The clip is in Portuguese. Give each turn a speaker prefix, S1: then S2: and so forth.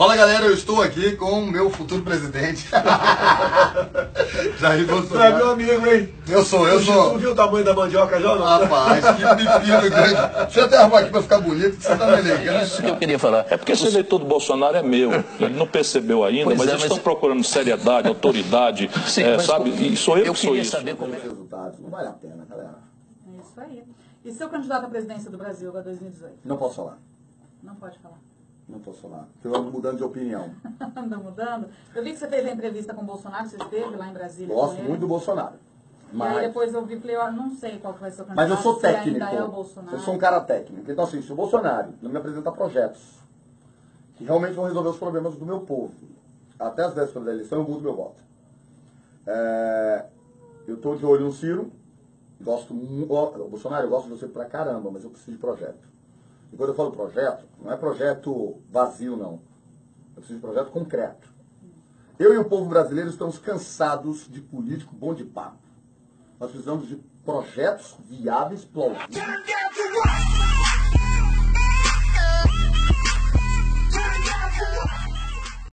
S1: Fala galera, eu estou aqui com o meu futuro presidente. Jair
S2: Tu é
S1: Bolsonaro.
S2: meu amigo, hein?
S1: Eu sou, eu
S2: Tu
S1: sou.
S2: viu o tamanho da mandioca já ou não?
S1: Rapaz, que pepino grande. Deixa eu até arrumar aqui pra ficar bonito, que você tá me elegante.
S3: Isso que eu queria falar.
S4: É porque esse eleitor do Bolsonaro é meu. Ele não percebeu ainda,
S3: Pois
S4: mas
S3: é,
S4: eles
S3: mas-
S4: estão procurando seriedade, autoridade,
S3: Sim,
S4: é, sabe? E sou eu,
S3: eu
S4: que sou
S3: queria
S4: isso.
S3: saber como é.
S2: Resultados, não vale a pena, galera.
S5: É isso aí. E seu candidato à presidência do Brasil para 2018?
S2: Não posso falar.
S5: Não pode falar.
S2: Não posso falar. Eu ando mudando de opinião.
S5: Anda mudando. Eu vi que você fez a entrevista com o Bolsonaro, você esteve lá em Brasília.
S2: Gosto muito do Bolsonaro.
S5: E aí
S2: Mas,
S5: depois eu vi e falei, ó, não sei qual que vai ser o candidato.
S2: mas eu sou técnico.
S5: é.
S2: Eu sou um cara técnico. Então, assim, se o Bolsonaro não me apresentar projetos que realmente vão resolver os problemas do meu povo, até as vésperas da eleição, eu mudo meu voto. É, eu estou de olho no Ciro. Gosto mu- ó, Bolsonaro, eu gosto de você pra caramba, mas eu preciso de projeto. E quando eu falo projeto, não é projeto vazio, não. Eu preciso de projeto concreto. Eu e o povo brasileiro estamos cansados de político bom de papo. Nós precisamos de projetos viáveis, plausíveis,